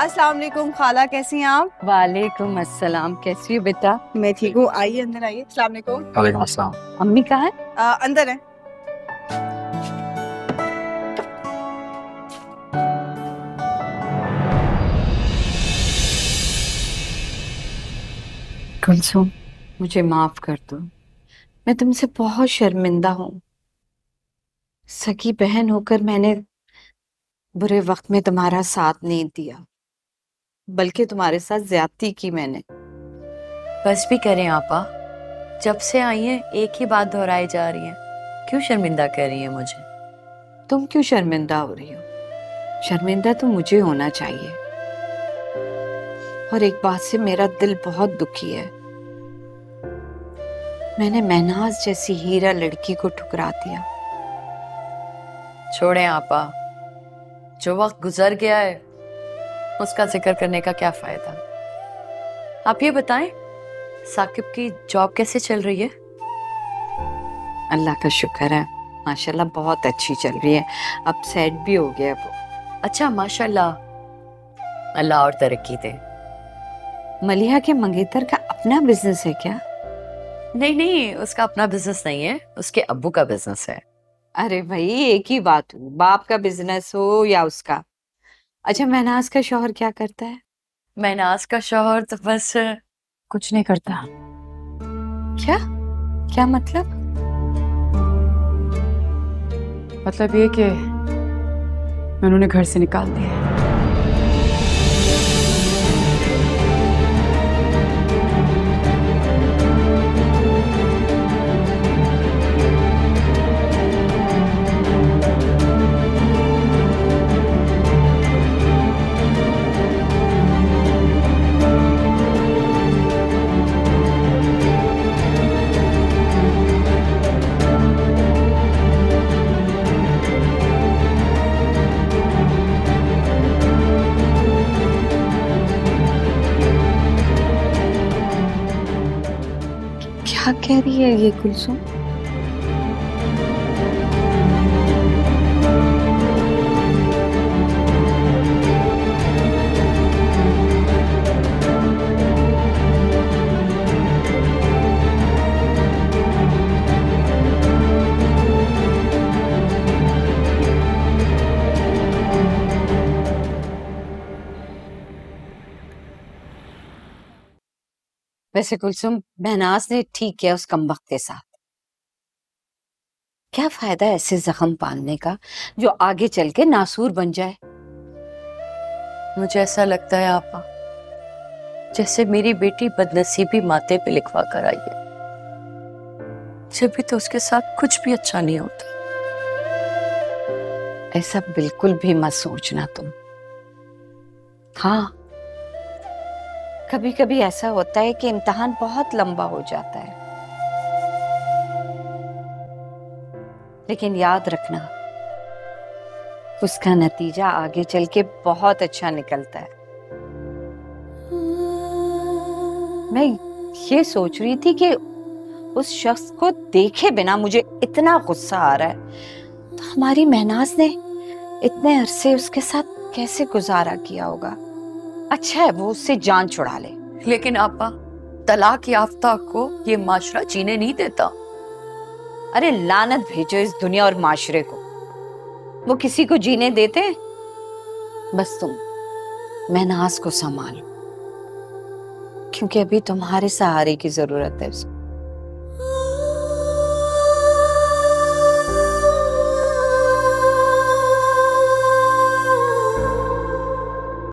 अस्सलाम वालेकुम खाला कैसी हैं आप? वालेकुम अस्सलाम कैसी हो बेटा? मैं ठीक हूँ आइए अंदर आइए। अस्सलाम वालेकुम वालेकुम अस्सलाम। अम्मी कहाँ है? अ, अंदर है। कुलसुम मुझे माफ़ कर दो। मैं तुमसे बहुत शर्मिंदा हूँ। सगी बहन होकर मैंने बुरे वक्त में तुम्हारा साथ नहीं दिया। बल्कि तुम्हारे साथ ज्यादती की मैंने। बस भी करें आपा। जब से आई हैं एक ही बात दोहराई जा रही है। क्यों शर्मिंदा कर रही है मुझे? तुम क्यों शर्मिंदा हो रही हो? शर्मिंदा तो मुझे होना चाहिए। और एक बात से मेरा दिल बहुत दुखी है। मैंने महनाज जैसी हीरा लड़की को ठुकरा दिया। छोड़ें आपा। जो वक्त गुजर गया है उसका ज़िक्र करने का क्या फ़ायदा? आप ये बताएँ साकिब की जॉब कैसे चल रही है? अल्लाह का शुक्र है माशाल्लाह बहुत अच्छी चल रही है। अब सेट भी हो गया वो। अच्छा माशाल्लाह। अल्लाह और तरक्की दे। मलिहा के मंगेतर का अपना बिज़नेस है क्या? नहीं नहीं उसका अपना बिज़नेस नहीं है उसके अब्बू का बिज़नेस है। अरे भाई एक ही बात हुई बाप का बिज़नेस हो या उसका? अच्छा महनाज का शोहर क्या करता है? महनाज का शोहर तो बस कुछ नहीं करता। क्या? क्या मतलब? मतलब ये कि मैंने उन्हें घर से निकाल दिया कह रही है ये कुलसुम? वैसे कुलसुम महनाज ने ठीक किया उस कम वक्त के साथ। क्या फ़ायदा ऐसे जख्म पालने का जो आगे चल के नासूर बन जाए? मुझे ऐसा लगता है आपा जैसे मेरी बेटी बदनसीबी माते पे लिखवा कर आई है। जब भी तो उसके साथ कुछ भी अच्छा नहीं होता। ऐसा बिल्कुल भी मत सोचना तुम। हाँ कभी कभी ऐसा होता है कि इम्तहान बहुत लंबा हो जाता है। लेकिन याद रखना, उसका नतीजा आगे चल के बहुत अच्छा निकलता है। मैं ये सोच रही थी कि उस शख्स को देखे बिना मुझे इतना गुस्सा आ रहा है। तो हमारी महनाज ने इतने अरसे उसके साथ कैसे गुजारा किया होगा? अच्छा है वो उससे जान छुड़ा ले। लेकिन आपा तलाक याफ्ता को ये माशरा जीने नहीं देता। अरे लानत भेजो इस दुनिया और माशरे को। वो किसी को जीने देते? बस तुम महनाज को संभालो। क्योंकि अभी तुम्हारे सहारे की ज़रूरत है उसको।